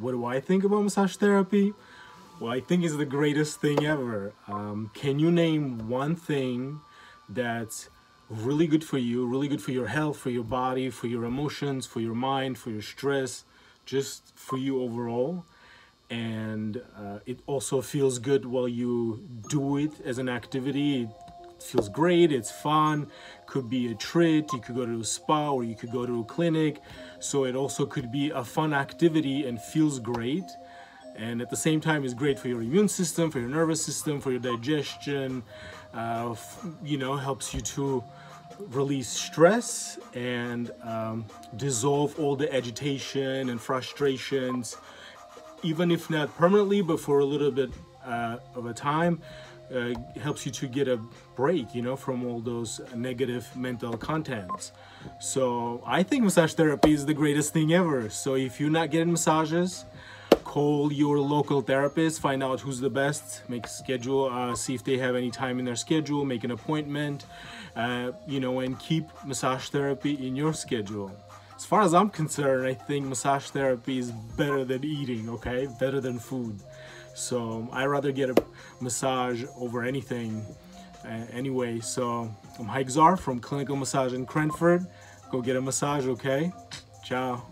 what do I think about massage therapy? Well, I think it's the greatest thing ever. Um, can you name one thing that's really good for you, really good for your health, for your body, for your emotions, for your mind, for your stress, just for you overall? And uh, it also feels good while you do it as an activity. It feels great, it's fun, could be a treat, you could go to a spa or you could go to a clinic. So it also could be a fun activity and feels great and at the same time is great for your immune system, for your nervous system, for your digestion. Uh, you know, helps you to release stress and um, dissolve all the agitation and frustrations, even if not permanently, but for a little bit uh, of a time. Uh, helps you to get a break, you know, from all those negative mental contents. So I think massage therapy is the greatest thing ever. So if you're not getting massages, call your local therapist, find out who's the best, make schedule, uh, see if they have any time in their schedule, make an appointment, uh, you know, and keep massage therapy in your schedule. As far as I'm concerned, I think massage therapy is better than eating, okay? Better than food. So I rather get a massage over anything uh, anyway. So I'm Zar from Clinical Massage in Cranford. Go get a massage, okay? Ciao.